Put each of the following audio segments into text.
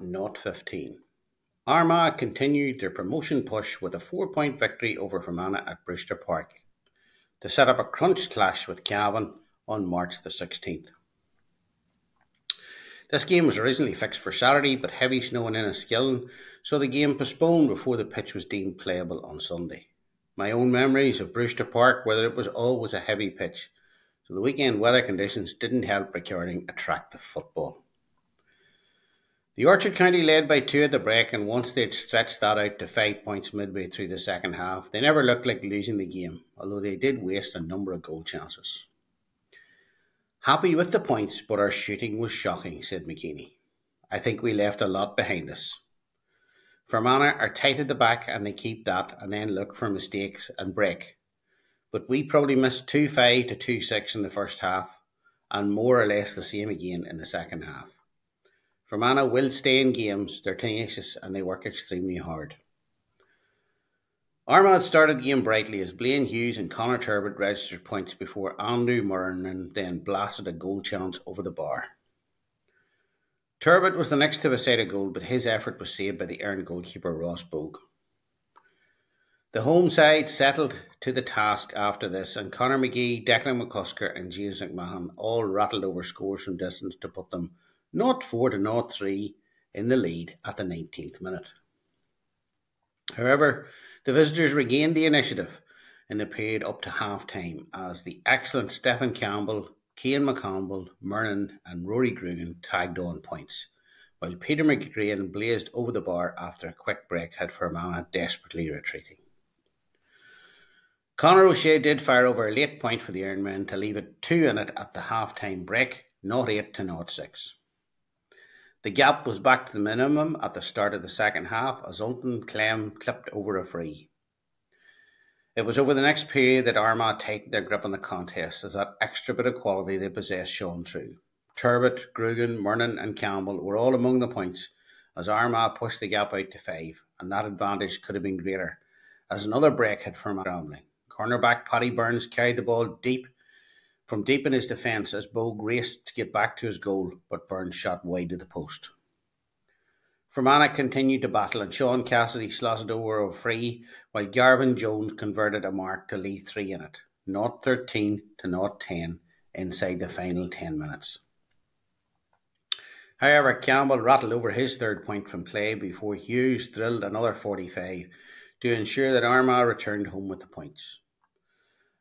0 15. Armagh continued their promotion push with a four point victory over Fermanagh at Brewster Park to set up a crunch clash with Cavan on March the 16th. This game was originally fixed for Saturday, but heavy snow in Enniskillen, so the game postponed before the pitch was deemed playable on Sunday. My own memories of Brewster Park were that it was always a heavy pitch, so the weekend weather conditions didn't help recording attractive football. The Orchard County led by two at the break, and once they'd stretched that out to five points midway through the second half, they never looked like losing the game, although they did waste a number of goal chances. Happy with the points, but our shooting was shocking, said McGeeney. I think we left a lot behind us. Fermanagh are tight at the back and they keep that and then look for mistakes and break. But we probably missed 2 5 to 2 6 in the first half and more or less the same again in the second half. Fermanagh will stay in games, they're tenacious and they work extremely hard. Armagh started the game brightly as Blaine Hughes and Connor Turbitt registered points before Andrew Murnin then blasted a goal chance over the bar. Turbitt was the next to a side a goal, but his effort was saved by the Erne goalkeeper Ross Bogue. The home side settled to the task after this, and Conor McGee, Declan McCusker, and James McMahon all rattled over scores from distance to put them not 4 to not 3 in the lead at the 19th minute. However, the visitors regained the initiative in the period up to half time as the excellent Stephen Campbell, Cian McConville, Murnin, and Rory Grugan tagged on points, while Peter McGrane blazed over the bar after a quick break had Fermanagh desperately retreating. Conor O'Shea did fire over a late point for the Ironmen to leave it two in it at the half time break, not eight to not six. The gap was back to the minimum at the start of the second half as Ultan Kelm clipped over a free. It was over the next period that Armagh tightened their grip on the contest as that extra bit of quality they possessed shone through. Turbitt, Grugan, Murnin, and Campbell were all among the points as Armagh pushed the gap out to five, and that advantage could have been greater as another break had from Rambling. Cornerback Paddy Burns carried the ball deep from deep in his defence as Bogue raced to get back to his goal, but Burns shot wide of the post. Fermanagh continued to battle and Sean Cassidy slotted over a free while Garvan Jones converted a mark to leave three in it, not 13 to not 10 inside the final 10 minutes. However, Campbell rattled over his third point from play before Hughes drilled another 45 to ensure that Armagh returned home with the points.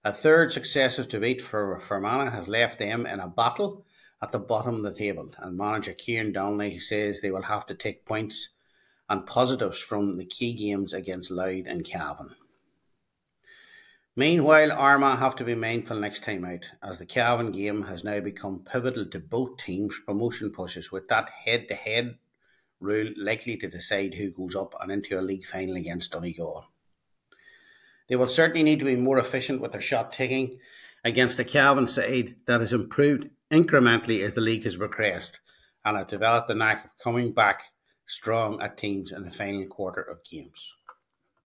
A third successive defeat for Fermanagh has left them in a battle at the bottom of the table, and manager Kieran Donnelly says they will have to take points and positives from the key games against Louth and Cavan. Meanwhile, Armagh have to be mindful next time out, as the Cavan game has now become pivotal to both teams' promotion pushes, with that head to head rule likely to decide who goes up and into a league final against Donegal. They will certainly need to be more efficient with their shot taking against a Cavan side that has improved incrementally as the league has progressed and have developed the knack of coming back strong at teams in the final quarter of games.